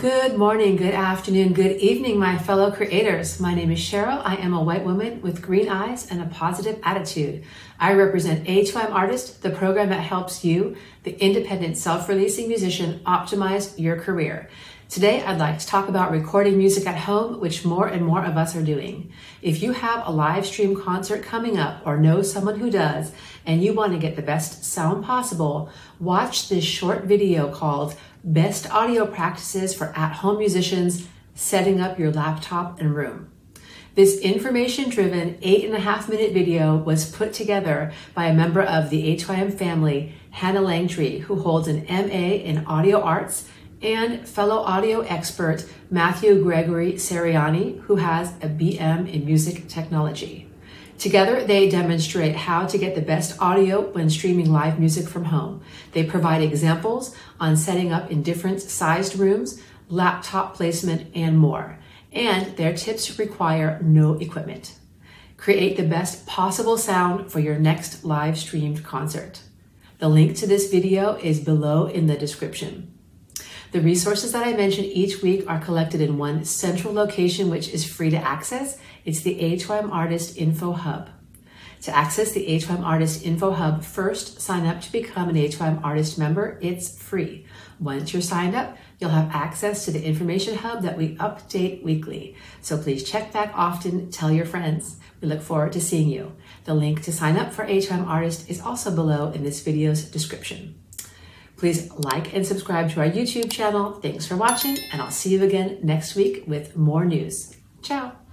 Good morning, good afternoon, good evening, my fellow creators. My name is Sheryl. I am a white woman with green eyes and a positive attitude. I represent A2IM Artist, the program that helps you, the independent self releasing musician, optimize your career. Today, I'd like to talk about recording music at home, which more and more of us are doing. If you have a live stream concert coming up or know someone who does, and you want to get the best sound possible, watch this short video called Best Audio Practices for At Home Musicians Setting Up Your Laptop and Room. This information driven eight and a half minute video was put together by a member of the A2IM family, Hannah Langtree, who holds an MA in Audio Arts and fellow audio expert Matthew Gregory Seriani, who has a BM in Music Technology. Together, they demonstrate how to get the best audio when streaming live music from home. They provide examples on setting up in different sized rooms, laptop placement, and more. And their tips require no equipment. Create the best possible sound for your next live streamed concert. The link to this video is below in the description. The resources that I mention each week are collected in one central location, which is free to access. It's the A2IM Artist Info Hub. To access the A2IM Artist Info Hub, first sign up to become an A2IM Artist member. It's free. Once you're signed up, you'll have access to the information hub that we update weekly. So please check back often, tell your friends. We look forward to seeing you. The link to sign up for A2IM Artist is also below in this video's description. Please like and subscribe to our YouTube channel. Thanks for watching, and I'll see you again next week with more news. Ciao.